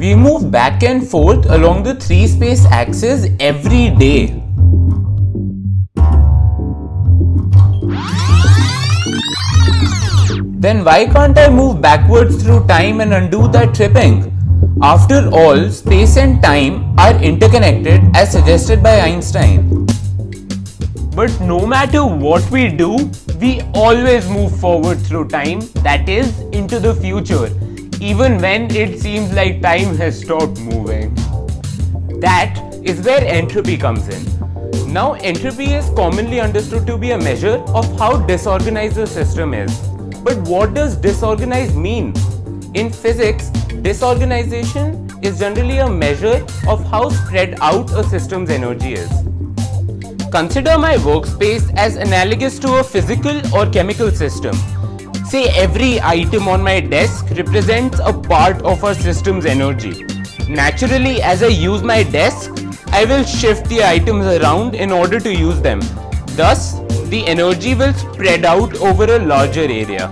We move back and forth along the three space axis every day. Then why can't I move backwards through time and undo that tripping? After all, space and time are interconnected as suggested by Einstein. But no matter what we do, we always move forward through time, that is, into the future, even when it seems like time has stopped moving. That is where entropy comes in. Now, entropy is commonly understood to be a measure of how disorganized a system is. But what does disorganized mean? In physics, disorganization is generally a measure of how spread out a system's energy is. Consider my workspace as analogous to a physical or chemical system. Say every item on my desk represents a part of our system's energy. Naturally, as I use my desk, I will shift the items around in order to use them. Thus, the energy will spread out over a larger area.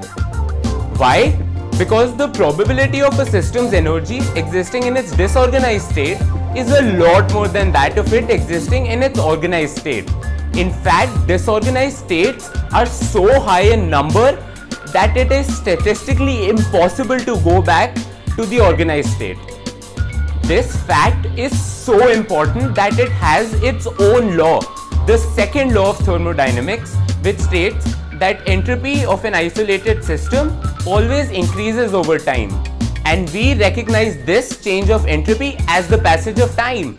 Why? Because the probability of a system's energy existing in its disorganized state is a lot more than that of it existing in its organized state. In fact, disorganized states are so high in number that it is statistically impossible to go back to the organized state. This fact is so important that it has its own law the second law of thermodynamics which states that entropy of an isolated system always increases over time and we recognize this change of entropy as the passage of time.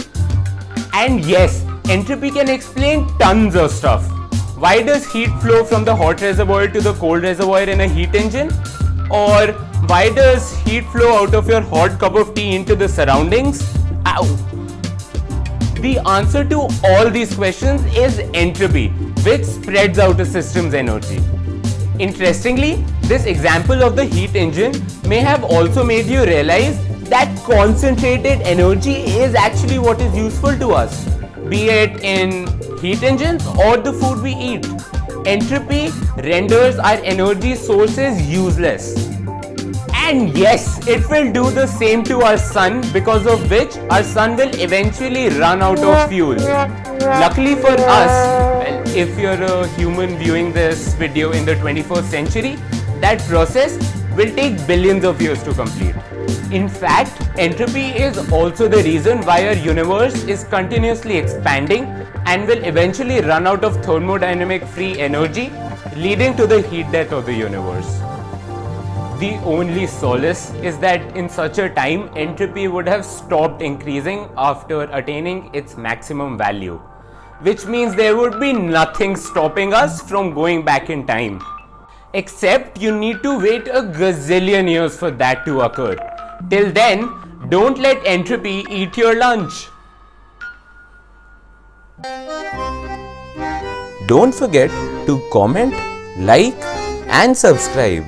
And yes, entropy can explain tons of stuff. Why does heat flow from the hot reservoir to the cold reservoir in a heat engine? Or why does heat flow out of your hot cup of tea into the surroundings? Ow! The answer to all these questions is entropy, which spreads out a system's energy. Interestingly, this example of the heat engine may have also made you realize that concentrated energy is actually what is useful to us, be it in heat engines or the food we eat. Entropy renders our energy sources useless. And yes, it will do the same to our sun because of which our sun will eventually run out of fuel. Luckily for us, well, if you're a human viewing this video in the 21st century, that process will take billions of years to complete. In fact, entropy is also the reason why our universe is continuously expanding and will eventually run out of thermodynamic free energy, leading to the heat death of the universe. The only solace is that in such a time, entropy would have stopped increasing after attaining its maximum value, which means there would be nothing stopping us from going back in time. Except you need to wait a gazillion years for that to occur. Till then, don't let entropy eat your lunch. Don't forget to comment, like, and subscribe.